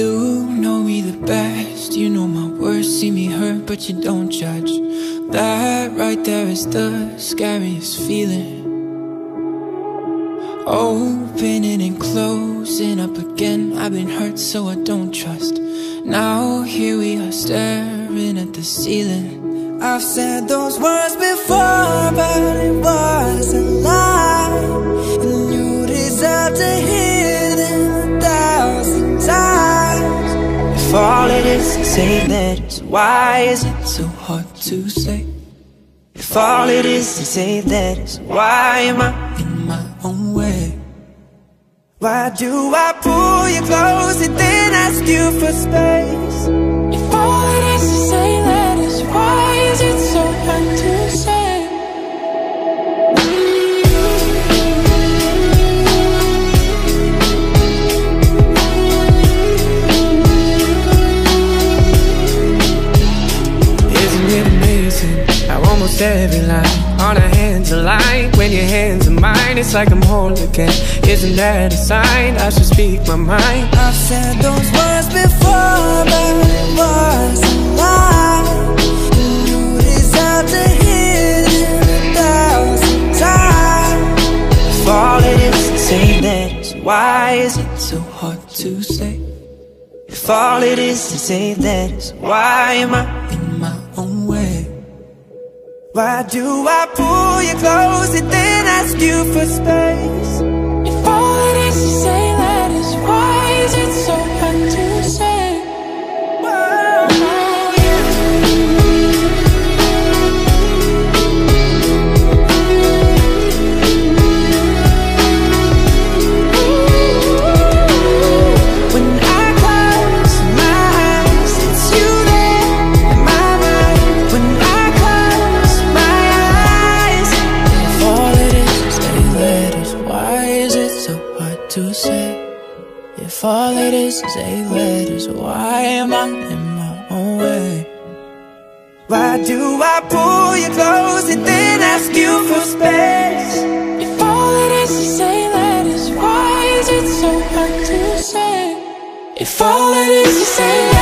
You know me the best, you know my worst See me hurt, but you don't judge. That right there is the scariest feeling. Opening and closing up again. I've been hurt, so I don't trust. Now here we are staring at the ceiling. I've said those words before, but it was a lie If all it is to say that is why is it so hard to say? If all it is to say that is why am I in my own way? Why do I pull you close and then ask you for space? If all every line on our hands align When your hands are mine, it's like I'm whole again Isn't that a sign I should speak my mind? I've said those words before, but it was a lie. You deserve to hear them a thousand times. If all it is to say that why is it so hard to say? If all it is to say that is why am I in my own? Why do I pull you close and then ask you for space? To say? If all it is is say letters, why am I in my own way? why do I pull you close and then ask you for space? If all it is is say letters, why is it so hard to say? If all it is is say